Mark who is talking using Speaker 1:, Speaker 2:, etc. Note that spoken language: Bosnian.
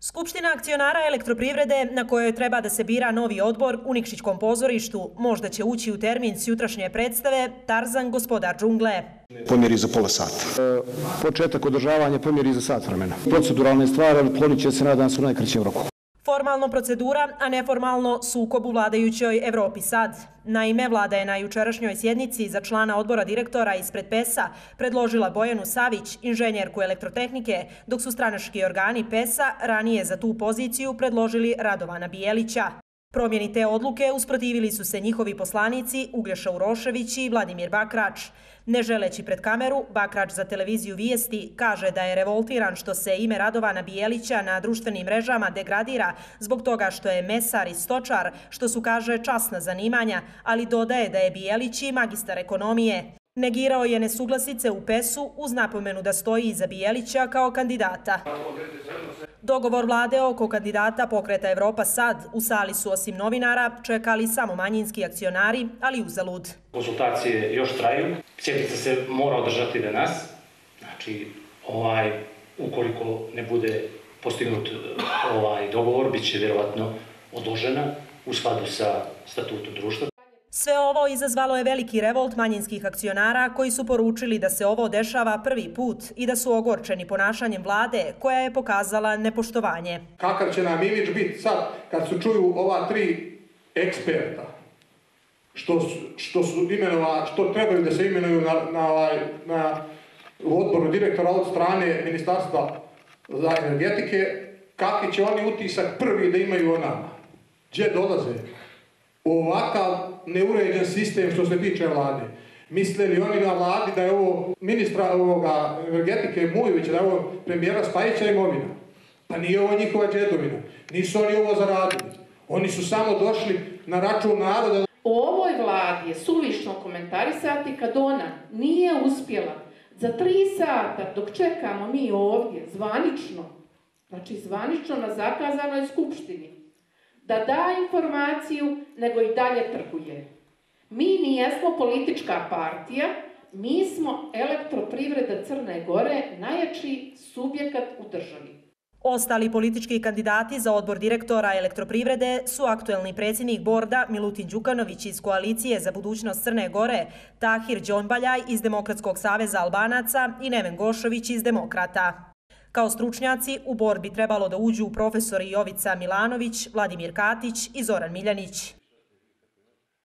Speaker 1: Skupština akcionara elektroprivrede na kojoj treba da se bira novi odbor u Nikšićkom pozorištu možda će ući u termin s jutrašnje predstave Tarzan gospodar džungle.
Speaker 2: Pomjeri za pola sata.
Speaker 3: E, početak održavanja pomjeri za sat vremena. Proceduralne stvari plonit će se nadam se u najkraćem roku.
Speaker 1: Formalno procedura, a neformalno sukob u vladajućoj Evropi sad. Naime, vlada je na jučerašnjoj sjednici za člana odbora direktora ispred PES-a predložila Bojanu Savić, inženjerku elektrotehnike, dok su stranaški organi PES-a ranije za tu poziciju predložili Radovana Bijelića. Promjeni te odluke usprotivili su se njihovi poslanici Uglješa Urošević i Vladimir Bakrač. Ne želeći pred kameru, Bakrač za televiziju Vijesti kaže da je revoltiran što se ime Radovana Bijelića na društvenim mrežama degradira zbog toga što je mesar i stočar, što su kaže časna zanimanja, ali dodaje da je Bijelić i magistar ekonomije. Negirao je nesuglasice u PES-u uz napomenu da stoji iza Bijelića kao kandidata. Dogovor vlade oko kandidata pokreta Evropa sad u sali su osim novinara čekali samo manjinski akcionari, ali uzalud.
Speaker 4: Konsultacije još traju. Sjednica se mora održati danas. Znači, ovaj, ukoliko ne bude postignut ovaj dogovor, bit će vjerovatno odložena u skladu sa statutom društva.
Speaker 1: Sve ovo izazvalo je veliki revolt manjinskih akcionara koji su poručili da se ovo dešava prvi put i da su ogorčeni ponašanjem vlade koja je pokazala nepoštovanje.
Speaker 5: Kakav će nam imidž biti sad kad su čuju ova tri eksperta što su, što su imenova, što trebaju da se imenuju na, na, ovaj, na odboru direktora od strane Ministarstva za energetike, kakvi će oni utisak prvi da imaju o nama? Gdje dolaze? Ovakav neuređen sistem što se tiče vlade. Misle li oni na vladi da je ovo ministra ovoga energetike Mujovića, da je ovo premijera Spajića imovina? Pa nije ovo njihova džedovina. Nisu oni ovo zaradili. Oni su samo došli na račun naroda.
Speaker 6: O ovoj vladi je suvišno komentarisati kad ona nije uspjela za tri sata dok čekamo mi ovdje zvanično, znači zvanično na zakazanoj skupštini, da da informaciju, nego i dalje trguje. Mi nijesmo politička partija, mi smo elektroprivreda Crne Gore, najjači subjekat u državi.
Speaker 1: Ostali politički kandidati za odbor direktora elektroprivrede su aktuelni predsjednik borda Milutin Đukanović iz Koalicije za budućnost Crne Gore, Tahir Đonbaljaj iz Demokratskog saveza Albanaca i Neven Gošović iz Demokrata. Kao stručnjaci u borbi trebalo da uđu profesori Jovica Milanović, Vladimir Katić i Zoran Miljanić.